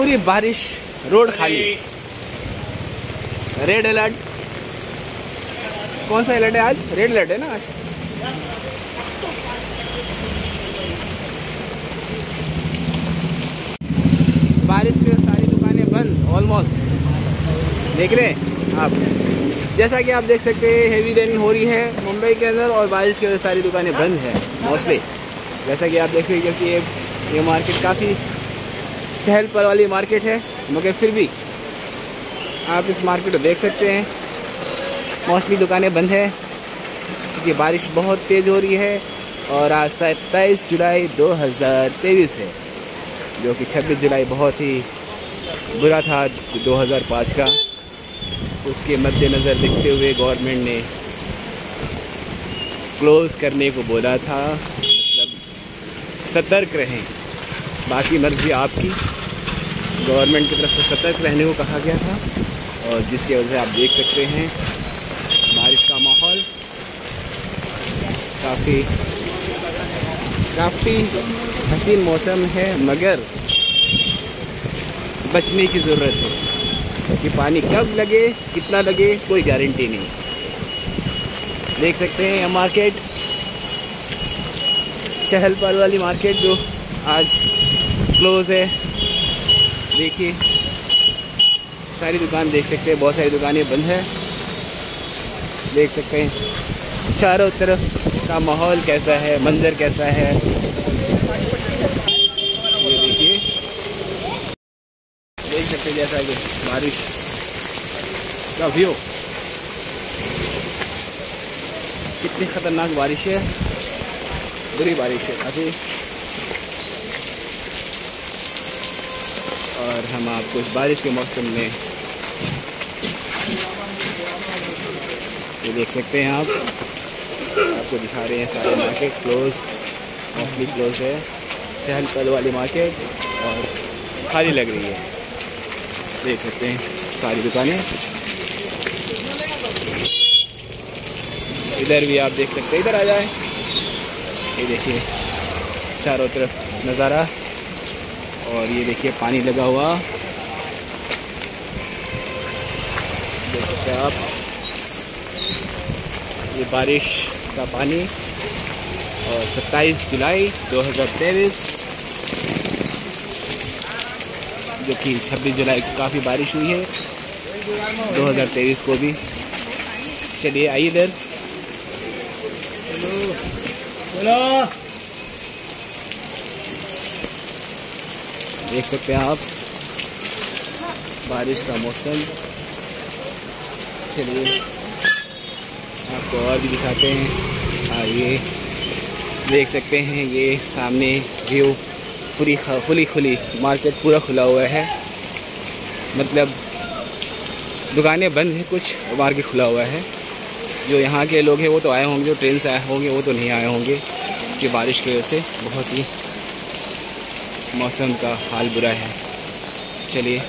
पूरी बारिश रोड खाली रेड अलर्ट कौन सा अलर्ट है आज? रेड अलर्ट है ना आज? बारिश में सारी दुकानें बंद ऑलमोस्ट देख रहे हैं आप? जैसा कि आप देख सकते हैं हेवी रेन हो रही है मुंबई के अंदर और बारिश की वजह सारी दुकानें बंद हैं मोस्टली जैसा कि आप देख सकते हैं क्योंकि ये मार्केट काफ़ी चहल पहल वाली मार्केट है, मगर फिर भी आप इस मार्केट को देख सकते हैं। मोस्टली दुकानें बंद हैं, क्योंकि बारिश बहुत तेज़ हो रही है और आज सत्ताईस जुलाई 2023 है, जो कि 26 जुलाई बहुत ही बुरा था 2005 का। उसके मद्देनज़र देखते हुए गवर्नमेंट ने क्लोज़ करने को बोला था मतलब सतर्क रहें, बाकी मर्ज़ी आपकी। गवर्नमेंट की तरफ़ से सतर्क रहने को कहा गया था और जिसकी वजह से आप देख सकते हैं, बारिश का माहौल काफ़ी काफ़ी हसीन मौसम है, मगर बचने की ज़रूरत है कि पानी कब लगे, कितना लगे, कोई गारंटी नहीं। देख सकते हैं यह मार्केट चहल पहल वाली मार्केट जो आज क्लोज़ है। देखिए, सारी दुकान देख सकते हैं, बहुत सारी दुकानें बंद है। देख सकते हैं, चारों तरफ़ का माहौल कैसा है, मंज़र कैसा है। ये देखिए, देख सकते हैं जैसा कि बारिश का व्यू। कितनी ख़तरनाक बारिश है, बुरी बारिश है काफ़ी और हम आपको इस बारिश के मौसम में ये देख सकते हैं आप। आपको दिखा रहे हैं सारे मार्केट क्लोज मोस्टली क्लोज है। चहल पहल वाली मार्केट और खाली लग रही है। देख सकते हैं सारी दुकानें। इधर भी आप देख सकते हैं, इधर आ जाए। ये देखिए, चारों तरफ़ नज़ारा। और ये देखिए, पानी लगा हुआ। देख सकते आप। ये बारिश का पानी। और 27 जुलाई 2023 जो कि 26 जुलाई को काफ़ी बारिश हुई है। 2023 को भी। चलिए, आइए इधर। चलो। देख सकते हैं आप। बारिश का मौसम। चलिए, आपको और भी दिखाते हैं। आइए, देख सकते हैं ये सामने व्यू पूरी खुली खुली मार्केट पूरा खुला हुआ है। मतलब दुकानें बंद हैं, कुछ मार्केट खुला हुआ है। जो यहाँ के लोग हैं, वो तो आए होंगे, जो ट्रेन से आए होंगे, वो तो नहीं आए होंगे कि बारिश की वजह से बहुत ही मौसम का हाल बुरा है। चलिए।